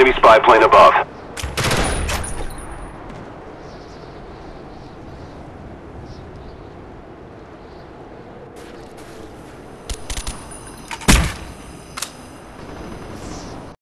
Enemy spy plane above.